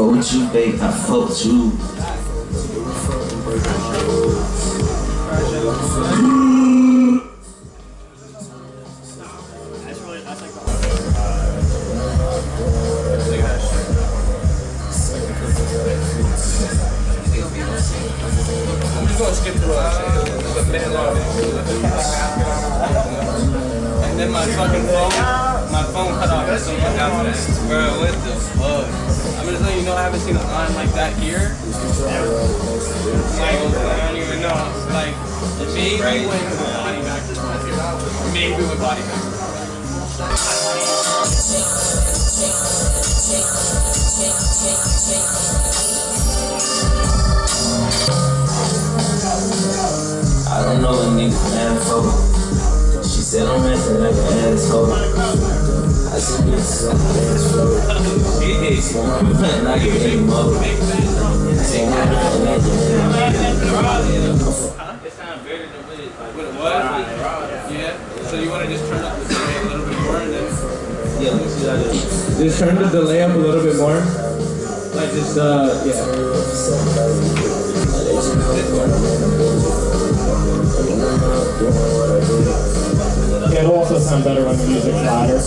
fuck with you, babe. I fuck with you. And then my fucking phone, my phone cut off so much after that. Bro, what the fuck? You know I haven't seen a line like that here. Like, I don't even know. Like, maybe when body. Maybe when body. I don't know what niggas mad for. She said I'm acting like an asshole. It sounded better than what it, was. Yeah. So you want to just turn the delay. Just turn the delay up a little bit more. Like just uh yeah. It'll also sound better when the music's louder.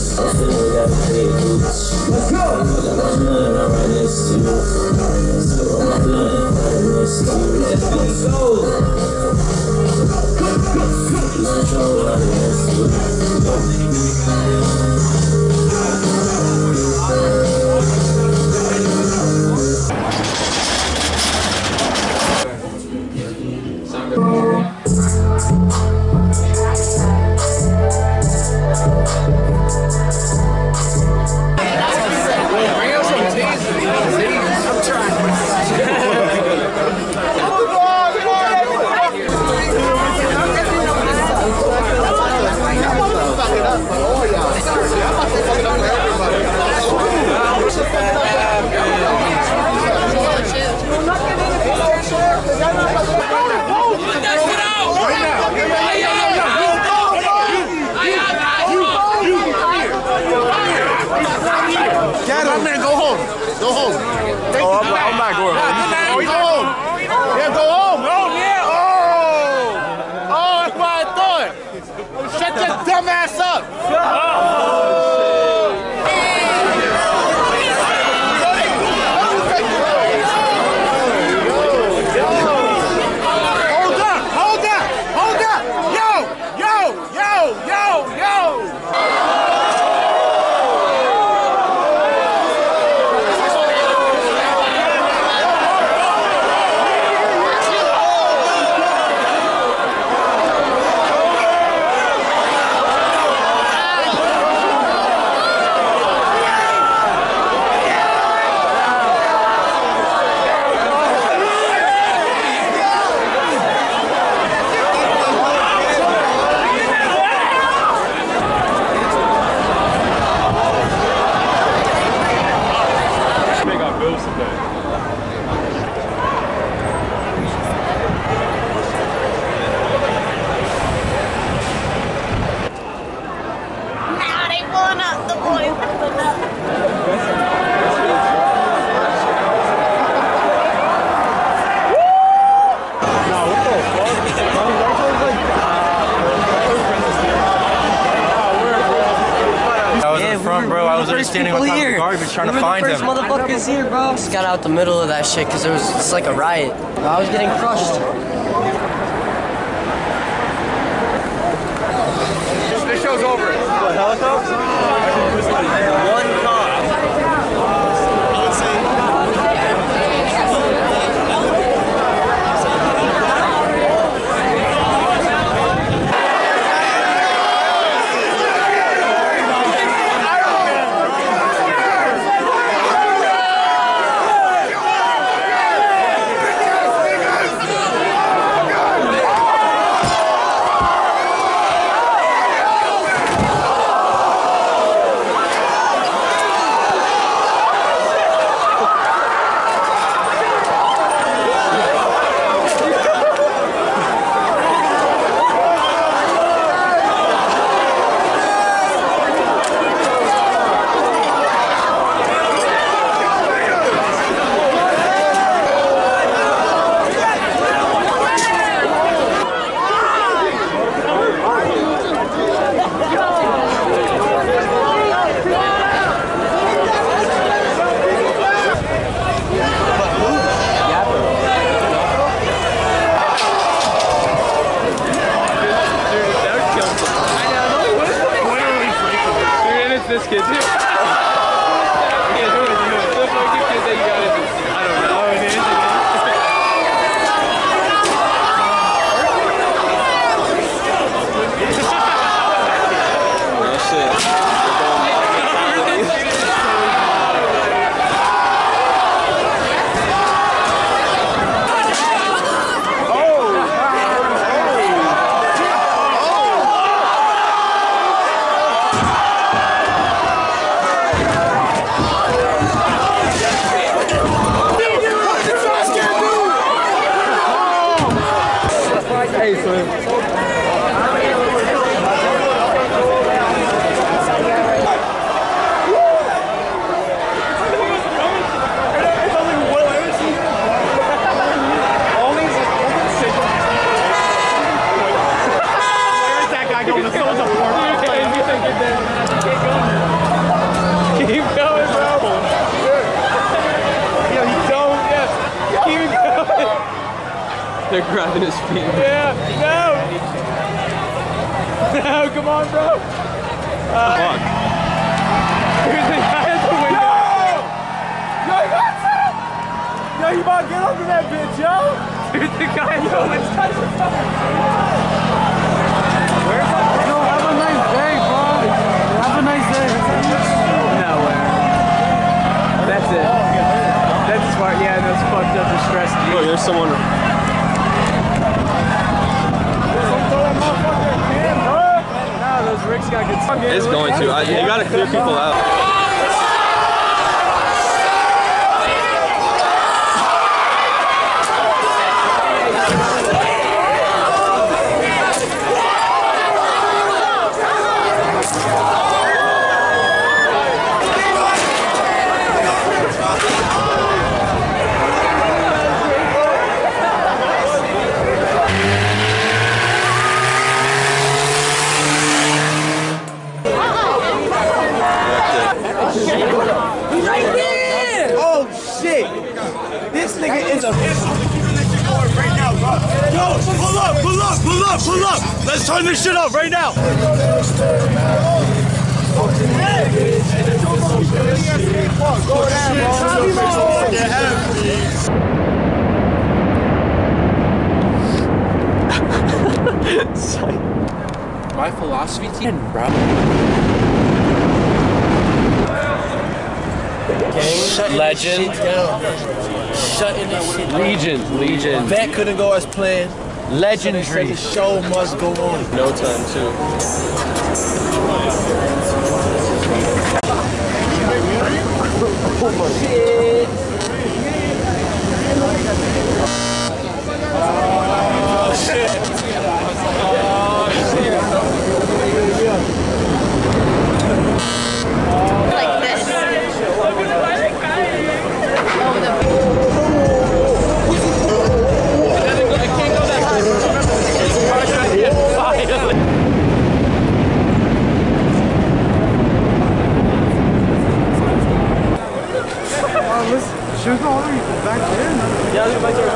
The garbage trying to find first him. motherfuckers here, bro. Just got out the middle of that shit because it was it's like a riot. I was getting crushed. This show's over. One cop. Hey, It's going to. I, you got to clear people out. Legend. legend. Shutting this shit down. Legion. Legion. That couldn't go as planned. Legendary. the show must go on. No time too. oh shit. Şurada olur mu? Ben gelirim. Gel bir bakayım.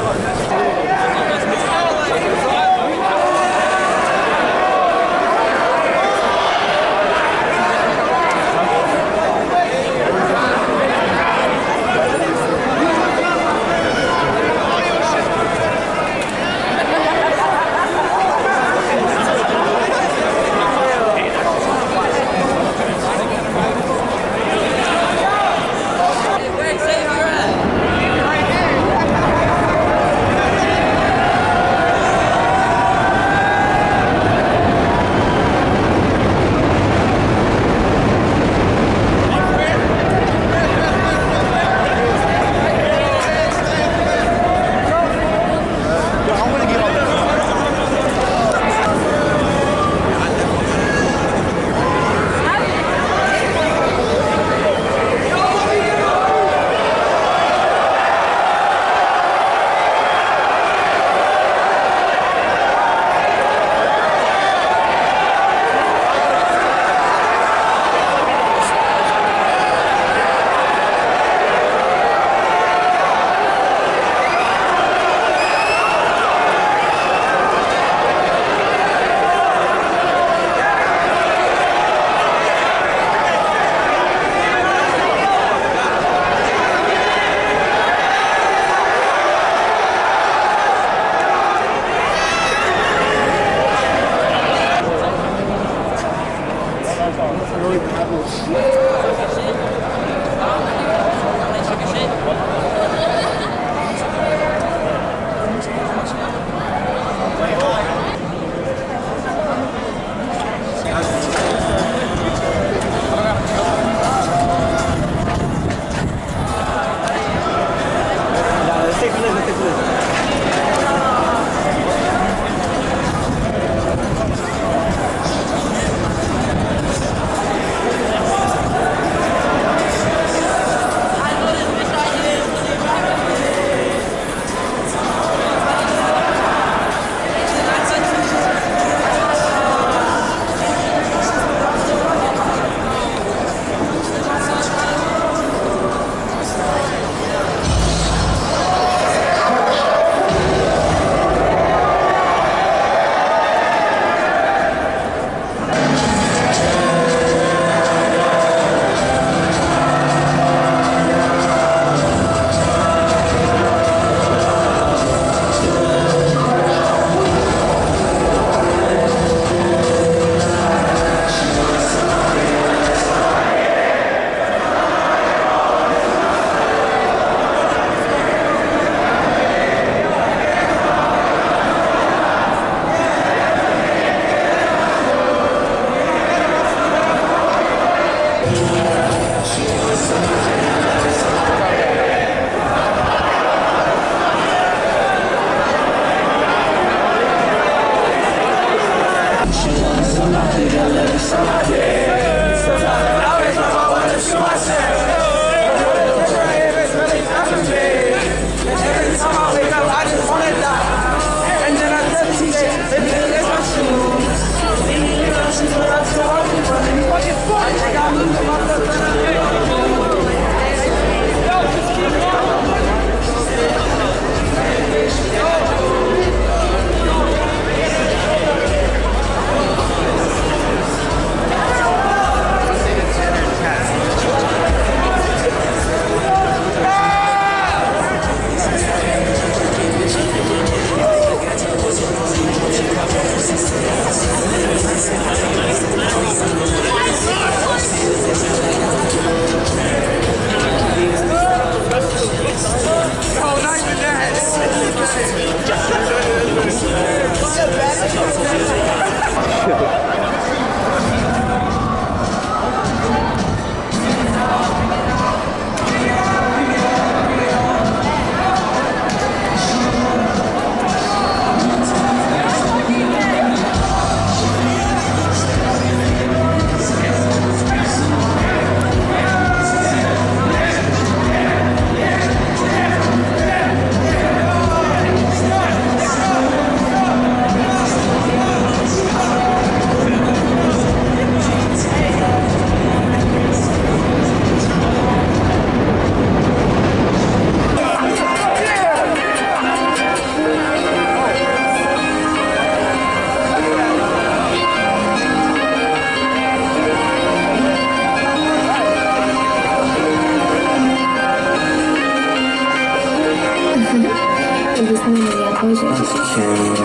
just coming to me. I told you. I can't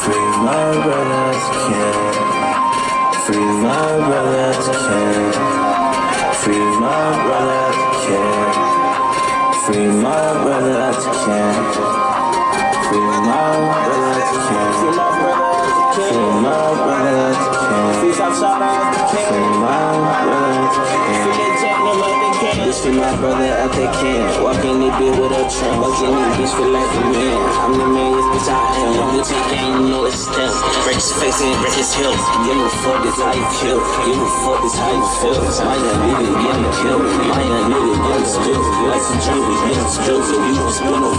free my brothers. Can't free my brothers. Can't free my brothers. Can't free my brothers. Can't free my brothers. Can't free my brother Free my brothers. Can't free my brothers. Can't free my brothers. Can't free my brothers. Bitch, my brother out they can. Walk in the bit with a trunk. Walk in the bitch feel like a man. I'm the man, yes, bitch, I am. Your bitch you know it's them. Break his face and break his hips. Give a fuck, this how you kill. Give a fuck, this how you feel. My young nigga getting killed. My young nigga getting spilled. Like some we getting spilled. So we don't spill no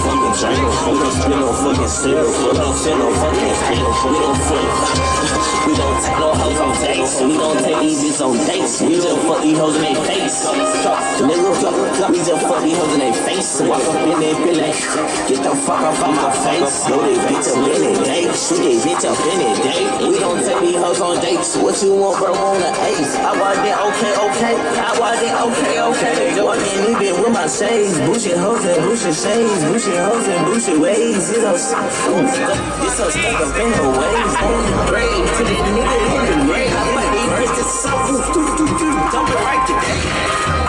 fucking. We don't fucking syrup. We don't spill no fucking paint. We don't fuck. We don't take no hoes on dates. We don't take these bitches on dates. We just fuck these hoes in their face. Nigga, we just fuck these hoes in their face. Walk up in be like, get the fuck off of my face. Blow this bitch up in it, day. Shoot this bitch up in it, day. We don't take these hoes on dates. What you want, bro, on the ace? I walk in, okay, okay. I walk in, okay, okay. Walk in, with my shades. Bullshit hoes and bullshit shades. Bullshit hoes and bullshit ways. It's so stuck. It's so stuck up in her ways. On the grave, to the nigga in the grave. I like these bitches so dumping right today.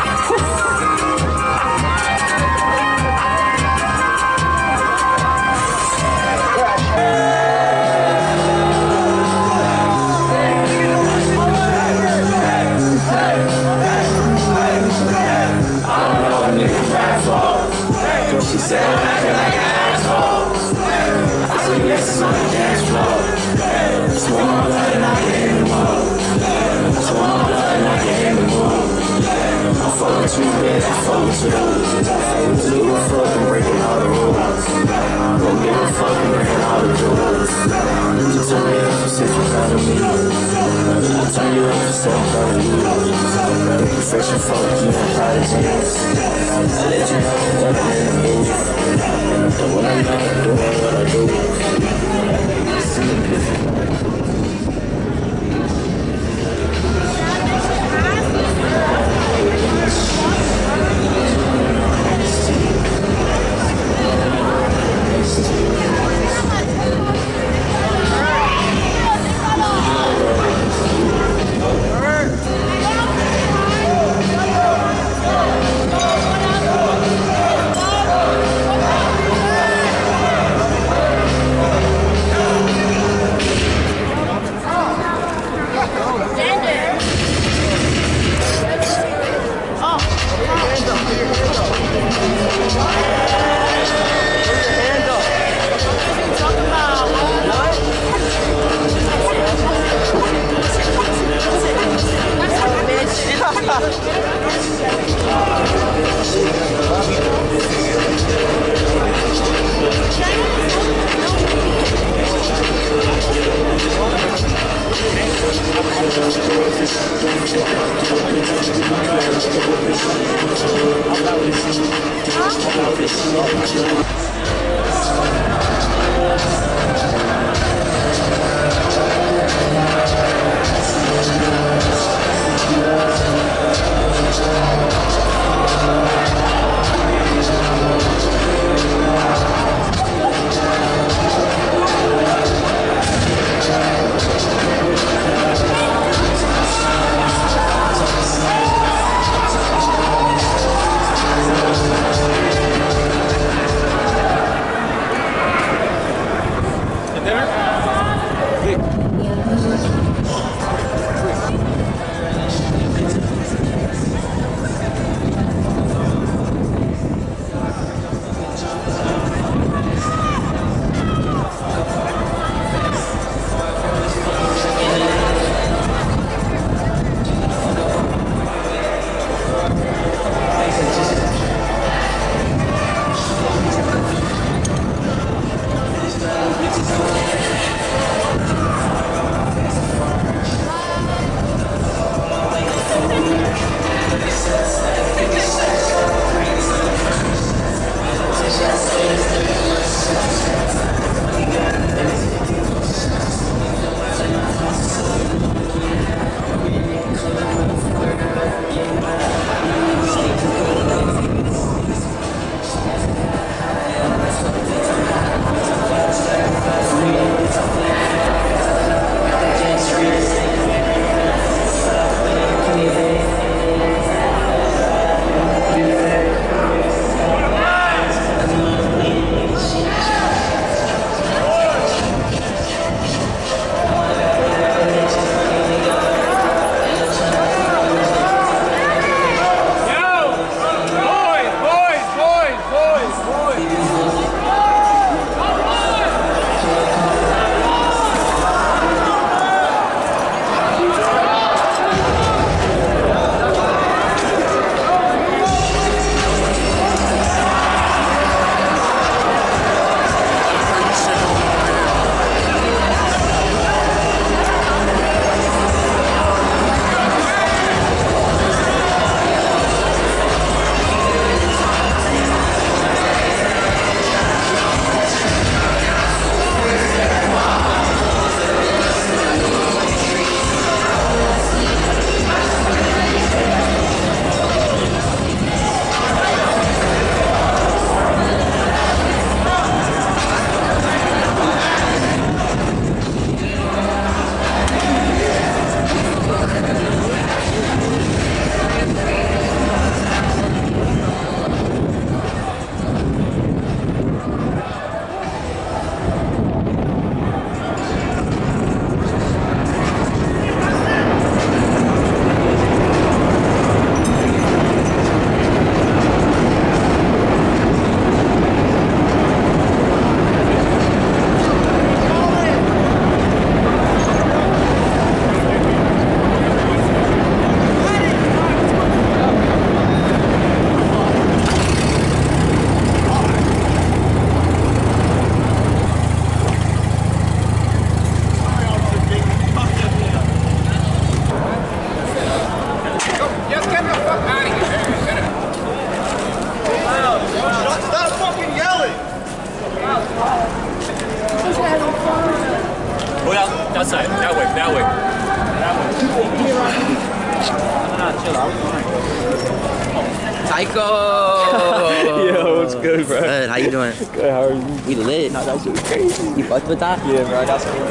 Good, bro? Good, how you doing? Good. How are you? We lit. Nah, that was crazy. You fucked with that? Yeah, bro. I got some. Bro,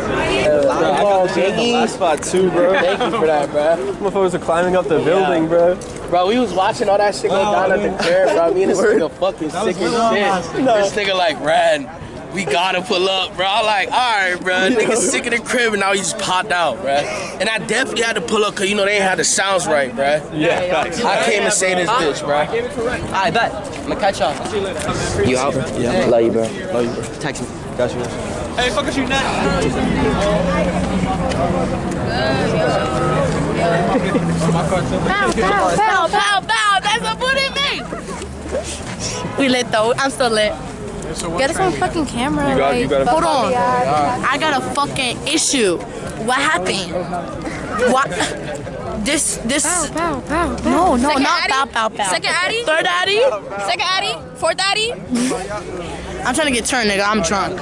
I got the last spot too, bro. Thank you for that, bro. Motherfuckers are climbing up the building, bro. Bro, we was watching all that shit go down at the fair, bro. Me and this nigga fucking sick as shit. This nigga like, Rad, we gotta pull up, bro. I'm like, alright, bro. Nigga sick in the crib and now he just popped out, bro. And I definitely had to pull up because you know they ain't had the sounds right, bro. Yeah. I came and say this bitch, bro. I bet. I'm gonna catch y'all. You out, bro? Yeah. Love you, bro. Love you, bro. Text me. Got you. Hey, fuck is you next? Pow, pow, pow, pow, pow. That's what put in me. We lit though. I'm still lit. Get us on fucking camera. You got- you got a- Hold on. I got a fucking issue. What happened? What? This, this. Pow, pow, pow. No, no, Second not Addy? pow, pow, pow. Second Addy? Third Addy? Second Addy? Fourth Addy? I'm trying to get turned, nigga. I'm drunk.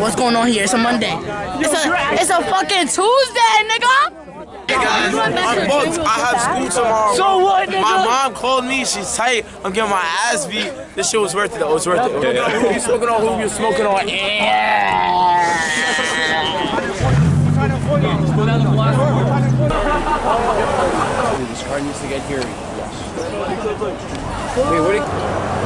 What's going on here? It's a Monday. It's a, it's a fucking Tuesday, nigga. I'm booked. I have school tomorrow. So what, nigga? My mom called me. She's tight. I'm getting my ass beat. This shit was worth it. though. It was worth it. Who you smoking on? Who you smoking on? This car needs to get here. Yes. Wait, what?